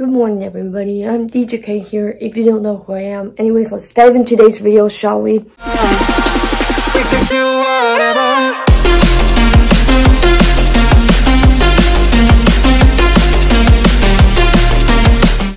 Good morning, everybody. I'm DJ K here, if you don't know who I am. Anyways, let's dive into today's video, shall we?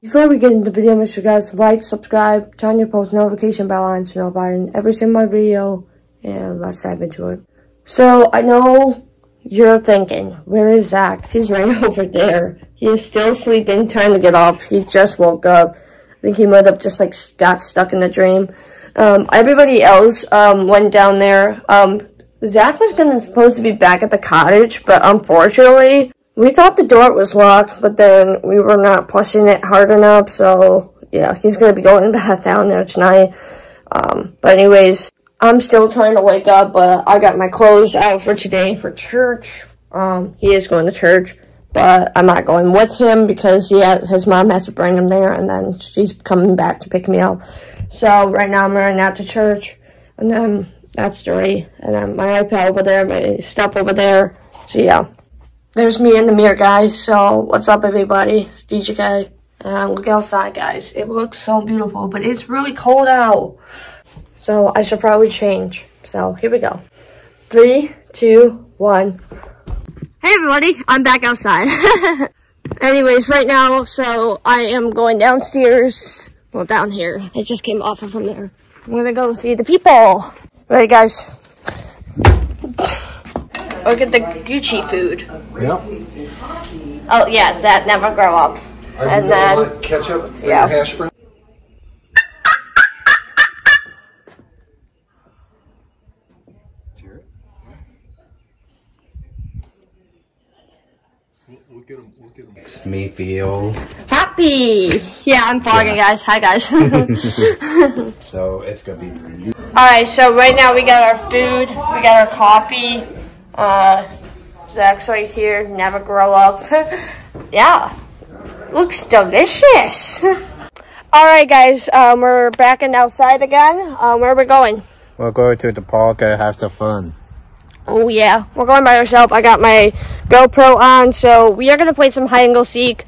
Before we get into the video, make sure guys like, subscribe, turn your post notification bell on to notify in every single video, and let's dive into it. So, I know you're thinking, where is Zach? He's right over there. He is still sleeping, trying to get up. He just woke up. I think he might have just like got stuck in the dream. Um, everybody else um, went down there. Um, Zach was gonna supposed to be back at the cottage, but unfortunately, we thought the door was locked, but then we were not pushing it hard enough. So yeah, he's gonna be going back down there tonight. Um, but anyways, I'm still trying to wake up, but I got my clothes out for today for church. Um, he is going to church, but I'm not going with him because he has, his mom has to bring him there, and then she's coming back to pick me up. So right now I'm running out to church, and then that's dirty, and then my iPad over there, my stuff over there. So yeah, there's me in the mirror, guys. So what's up, everybody? It's DJ K. And look outside, guys. It looks so beautiful, but it's really cold out. So I should probably change. So here we go. Three, two, one. Hey everybody, I'm back outside. Anyways, right now, so I am going downstairs. Well, down here. I just came off from there. I'm gonna go see the people. Right, guys. Look at the Gucci food. Yep. Oh yeah, it's that never grow up. Are And then- ketchup for yeah. hash brown? Jarrett? We'll, we'll get 'em- we'll get 'em. Makes me feel Happy! Yeah, I'm vlogging, guys. Hi, guys. so it's gonna be really Alright, so right now we got our food, we got our coffee. Uh, Zach's right here, never grow up. yeah, looks delicious. Alright, guys, um, we're back in outside again. Um, where are we going? We're going to the park and have some fun. Oh yeah, we're going by ourselves. I got my GoPro on, so we are gonna play some hide and go seek.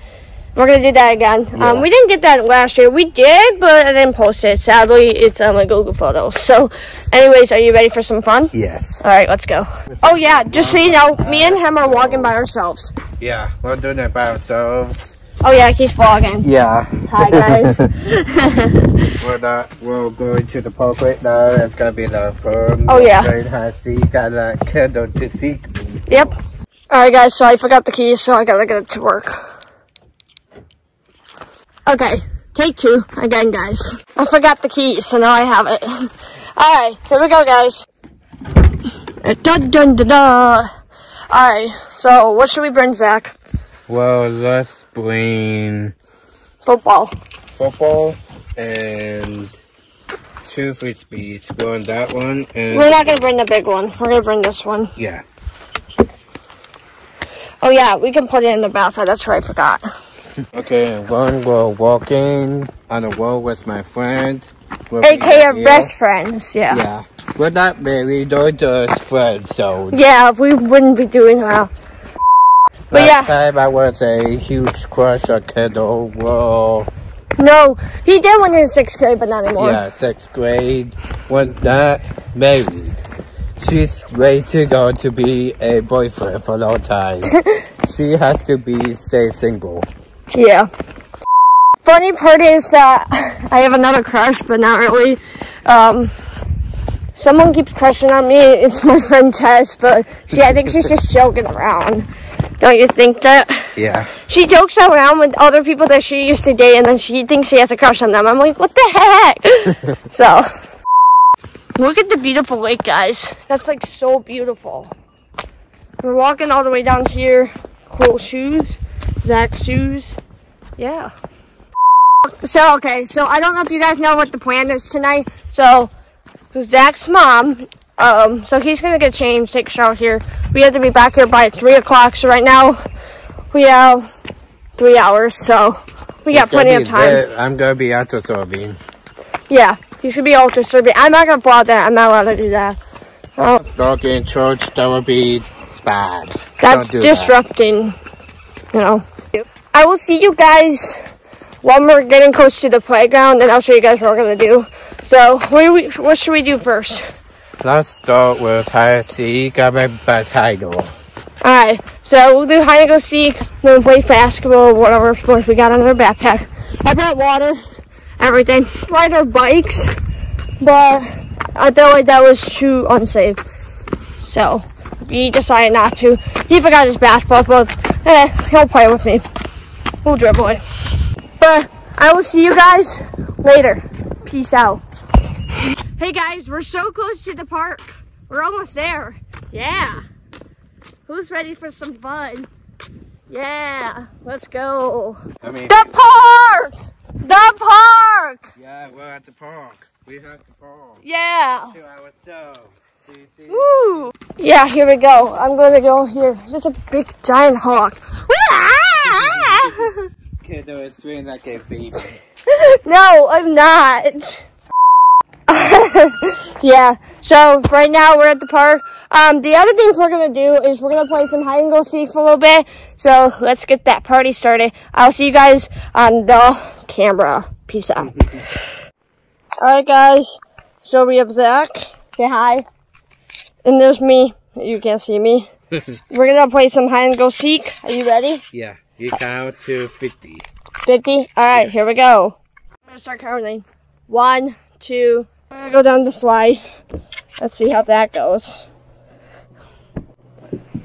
We're gonna do that again. Um, we didn't get that last year. We did, but I didn't post it. Sadly, it's on my Google Photos. So, anyways, are you ready for some fun? Yes. All right, let's go. Oh yeah, just so you know, me and him are walking by ourselves. Yeah, we're doing it by ourselves. Oh yeah, he's vlogging. Yeah. Hi guys. We're not we're going to the park right now. It's gonna be the fun. Oh, yeah. Learn how to see got a candle to see. yep. All right, guys. So I forgot the keys, so I gotta get it to work. Okay, take two again, guys. I forgot the keys, so now I have it. All right, here we go, guys. Dun dun dun dun. All right. So what should we bring, Zach? Well, let's bring Football. football and two frisbees. One that one and We're not gonna bring the big one. We're gonna bring this one. yeah. Oh yeah, we can put it in the bathroom. That's right, I forgot. Okay, one will walk in on the wall with my friend. AKA our best friends. Yeah. Yeah. We're not married, we're just friends, so Yeah, we wouldn't be doing that. But last yeah, time I was a huge crush on Kendall. Whoa. no, he did when he was sixth grade, but not anymore. Yeah, sixth grade. When not married. She's way too going to be a boyfriend for a long time. she has to be stay single. Yeah. Funny part is that I have another crush, but not really. Um, someone keeps crushing on me. It's my friend Tess, but she, I think she's just joking around. Don't you think that? Yeah. She jokes around with other people that she used to date, and then she thinks she has a crush on them. I'm like, what the heck? so, look at the beautiful lake, guys. That's like so beautiful. We're walking all the way down here. Cool shoes, Zach's shoes. Yeah. So, okay, so I don't know if you guys know what the plan is tonight. So, Zach's mom, um, so he's gonna get changed, take a shower here. We have to be back here by 3 o'clock, so right now we have three hours, so we got plenty of time. lit. I'm gonna be out absorbing. Yeah, he's gonna be ultra serving. I'm not gonna vlog that, I'm not allowed to do that. Oh, Dog in church, that would be bad. that's do that. disrupting, you know. I will see you guys when we're getting close to the playground, then I'll show you guys what we're gonna do. So, what, we, what should we do first? Let's start with High a best hider. Alright, so we'll do hide and go seek, then play basketball, whatever sports we got on our backpack. I brought water, everything. Ride our bikes, but I felt like that was too unsafe. So, he decided not to. He forgot his basketball, but eh, he'll play with me. We'll dribble it. But I will see you guys later. Peace out. Hey guys, we're so close to the park. We're almost there. Yeah. Who's ready for some fun? Yeah, let's go. I mean, The park! The park! yeah, we're at the park. We have the park. Yeah. To our stove. Do? Woo! Yeah, here we go. I'm gonna go here. There's a big giant hawk. Kiddo is doing like a baby. no, I'm not. yeah, so right now we're at the park. Um, the other things we're gonna do is we're gonna play some hide and go seek for a little bit. So let's get that party started. I'll see you guys on the camera. Peace out. Alright guys, so we have Zach. Say hi. And there's me. You can't see me. We're gonna play some hide and go seek. Are you ready? yeah, you count to 50. 50? Alright, here we go. I'm gonna start counting. One, two, I'm gonna go down the slide. Let's see how that goes.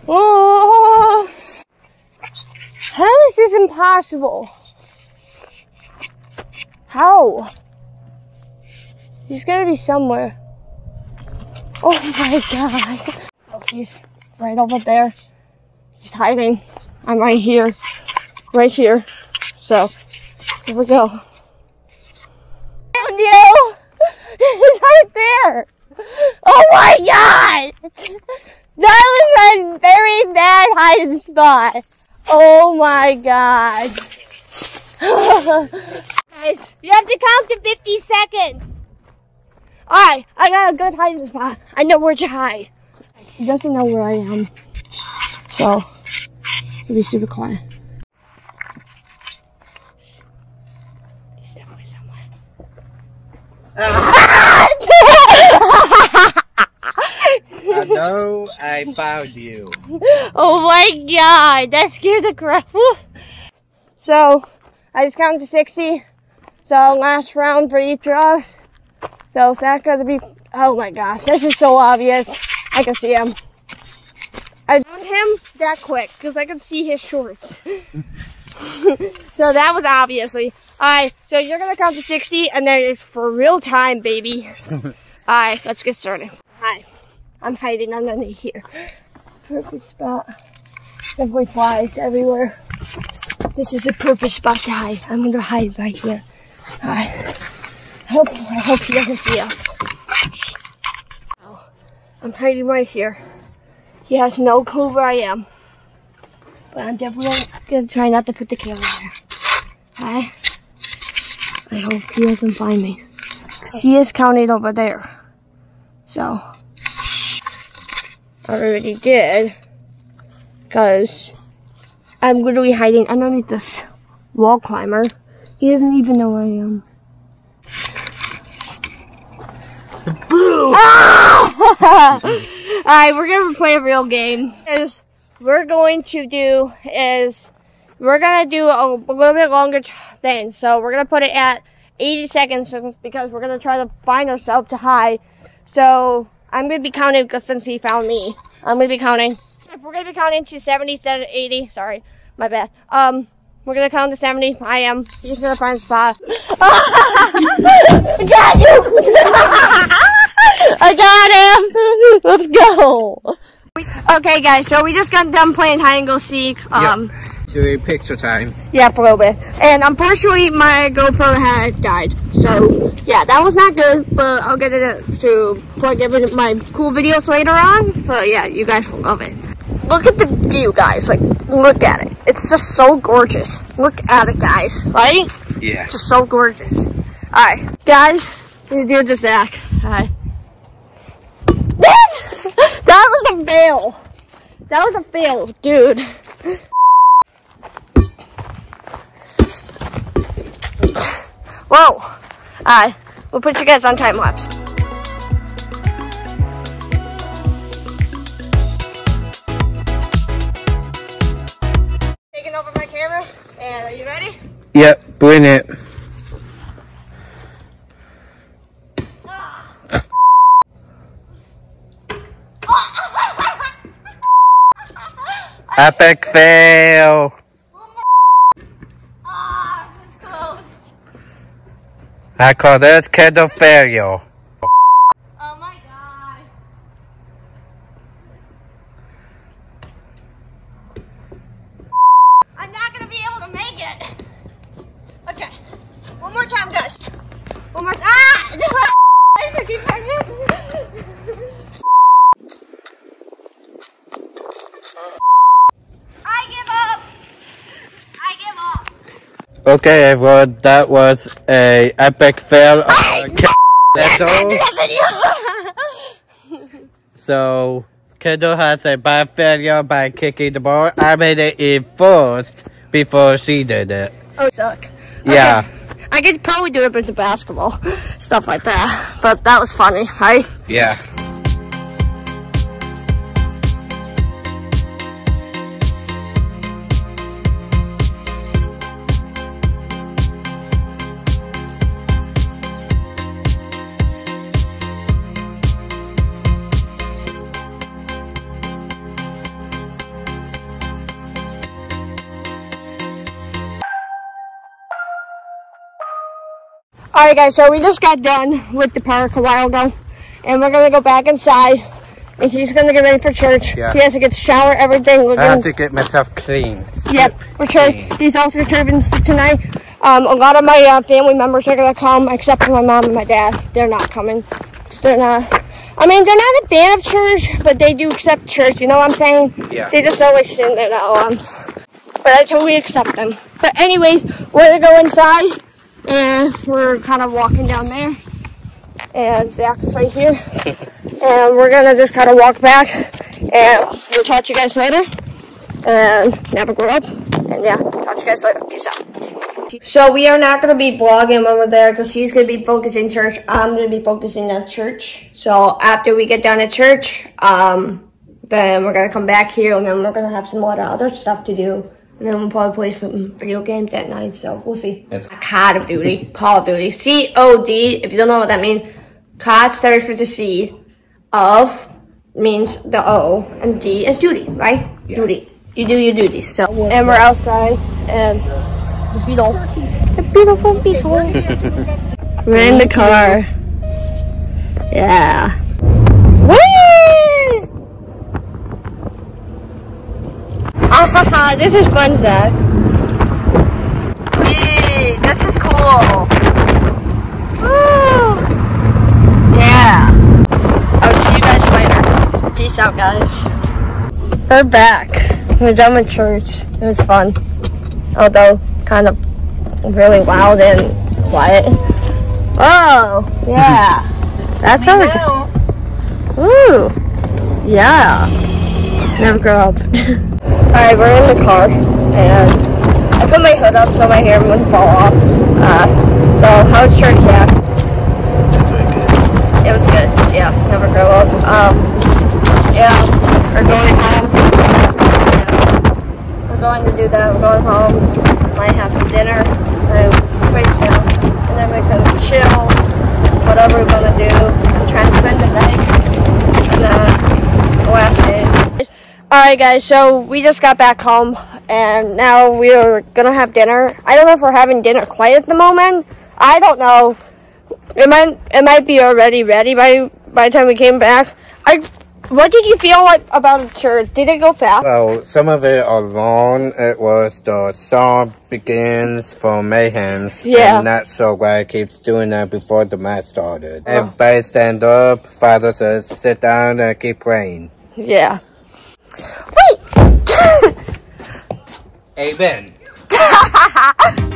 Oh! How is this impossible? How? He's gotta be somewhere. Oh my god. Oh, he's right over there. He's hiding. I'm right here. Right here. So, here we go. Found you! He's right there! Oh my god! That was a very bad hiding spot. Oh my god. Guys, you have to count to 50 seconds. Alright, I got a good hiding spot. I know where to hide. He doesn't know where I am. So, I'll be super quiet. He's definitely somewhere. Ah! I know I found you. oh my god, that scared the crap. So, I just counted to 60. So, last round for each of us. So, Zach got to be. Oh my gosh, this is so obvious. I can see him. I found him that quick because I could see his shorts. so, that was obviously. Alright, so you're gonna count to 60 and then it's for real time, baby. Alright, let's get started. Hi. I'm hiding underneath here. Perfect spot. Definitely flies everywhere. This is a perfect spot to hide. I'm gonna hide right here. Alright. I hope, I hope he doesn't see us. I'm hiding right here. He has no clue where I am. But I'm definitely gonna try not to put the camera there. Alright? I hope he doesn't find me. he is counting over there. So. I already did. Because I'm literally hiding underneath this wall climber. He doesn't even know where I am. Boo! Alright, we're gonna play a real game. Is we're going to do is we're gonna do a, a little bit longer thing. So we're gonna put it at 80 seconds because we're gonna try to find ourselves to hide. So I'm gonna be counting because since he found me, I'm gonna be counting. If we're gonna be counting to 70 instead of 80, sorry, my bad. Um, we're gonna count to 70. I am. He's gonna find a spot. I got you! I got him! Let's go! Okay, guys, so we just got done playing hide and go seek. Um, Doing picture time. yeah, for a little bit. And unfortunately, my GoPro had died. So, yeah, that was not good, but I'll get it to plug in my cool videos later on. But yeah, you guys will love it. Look at the view, guys. Like, look at it. It's just so gorgeous. Look at it, guys. Right? Yeah. It's Just so gorgeous. Alright, guys, we do the Zach. Alright. that was a fail. That was a fail, dude. Whoa! Alright, we'll put you guys on time lapse. Taking over my camera, and are you ready? Yep, bring it. Ah. Epic fail. I call this Kendall failure. Oh my god. I'm not gonna be able to make it. Okay. One more time, guys. One more time. Ah! I just keep turning. I give up. I give up. Okay, everyone, that was a epic fail. of Kendall. So, Kendall has a bad failure by kicking the ball. I made it in first before she did it. Oh, suck. Yeah. I could probably do it with the basketball, stuff like that. But that was funny, right? Yeah. Alright guys, so we just got done with the park a while ago. And we're gonna go back inside. And he's gonna get ready for church. Yeah. He has to get shower, everything. We're I have to get myself clean. yep, we're church. These altar turbans tonight. Um, a lot of my uh, family members are gonna come, except for my mom and my dad. They're not coming. They're not. I mean, they're not a fan of church, but they do accept church. You know what I'm saying? Yeah. They just always sin there now. Um, but I totally accept them. But anyways, we're gonna go inside, and we're kind of walking down there. And Zach is right here, and we're gonna just kind of walk back, and we'll talk to you guys later. And never grow up. And yeah, talk to you guys later. Peace out. So we are not gonna be vlogging when we're there because he's gonna be focusing church. I'm gonna be focusing on church. So after we get down to church, um, then we're gonna come back here and then we're gonna have some more other stuff to do. And then we'll probably play some video games that night. So we'll see. It's- Call of Duty. Call of Duty. C O D. If you don't know what that means, COD starts with the C. Of means the O and D is duty, right? Duty. You do your duties. So and we're outside and the beetle. The beautiful beetle. we're in the car. Yeah. Ah, this is fun, Zach. Yay, this is cool. Woo! Yeah. I'll see you guys later. Peace out, guys. We're back. We're done with church. It was fun. Although, kind of really loud and quiet. Oh, yeah. That's what we're doing. Ooh. Yeah. Never grow up. Alright, we're in the car. And I put my hood up so my hair wouldn't fall off. Uh, so, how was church, Zach? It was good. It was good, yeah, never grow up. Um, yeah, we're going home. Yeah. We're going to do that. We're going home. Might have some dinner and pretty soon. And then we can chill, whatever we're gonna do, and try and spend the night. And then the last day. Alright guys, so we just got back home and now we're gonna have dinner. I don't know if we're having dinner quite at the moment. I don't know. It might it might be already ready by by the time we came back. I what did you feel like about the church? Did it go fast? Well, some of it are long. It was the song begins for Mayhem's. Yeah. And not so why it keeps doing that before the match started. Oh. Everybody stand up. Father says sit down and keep praying. Yeah. Wait. Amen.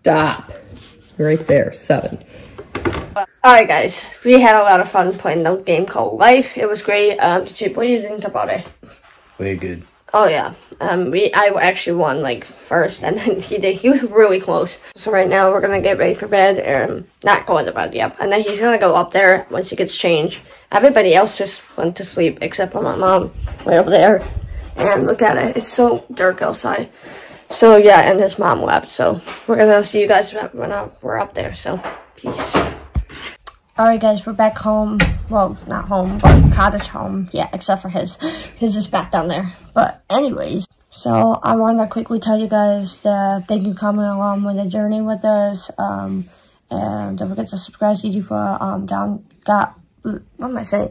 Stop. Right there, seven. Alright guys, we had a lot of fun playing the game called Life. It was great. Um, did you, what do you think about it? Very good. Oh yeah, um, we I actually won like first, and then he did. He was really close. So right now we're gonna get ready for bed. Um, not going to bed yet, and then he's gonna go up there once he gets changed. Everybody else just went to sleep except for my mom, right over there. And look at it, it's so dark outside. So yeah, and his mom left. So we're gonna see you guys when we're up there. So peace. Alright guys, we're back home. Well, not home, but cottage home. Yeah, except for his. His is back down there. But anyways, so I wanted to quickly tell you guys that thank you coming along with the journey with us. Um, and don't forget to subscribe to ZG for um, down, got, what am I saying?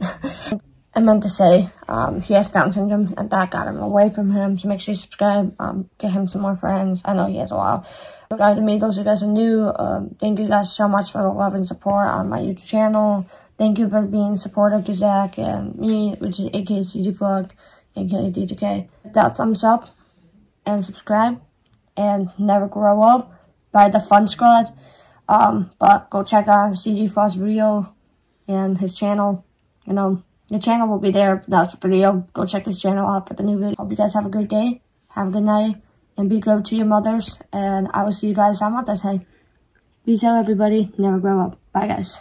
I meant to say, um, he has Down syndrome, and that got him away from him. So make sure you subscribe, um, get him some more friends. I know he has a lot. Subscribe to me, those of you guys are new. Um, thank you guys so much for the love and support on my YouTube channel. Thank you for being supportive to Zach and me, which is aka Vlog, aka DJK. That thumbs up and subscribe and never grow up by the Fun Squad. Um, but go check out ZG video and his channel, you know. The channel will be there. That's the video. Go check his channel out for the new video. Hope you guys have a great day. Have a good night. And be good to your mothers. And I will see you guys on Mother's Day. Peace out, everybody. Never grow up. Bye, guys.